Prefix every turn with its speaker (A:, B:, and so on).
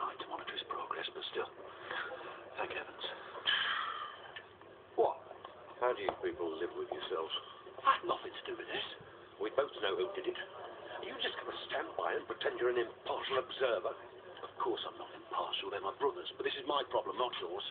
A: night his progress, but still, thank heavens. What? How do you people live with yourselves?
B: I had nothing to do with this.
A: We both know who did it. Are you just going to stand by and pretend you're an impartial observer?
B: Of course I'm not impartial, they're my brothers, but this is my problem, not yours.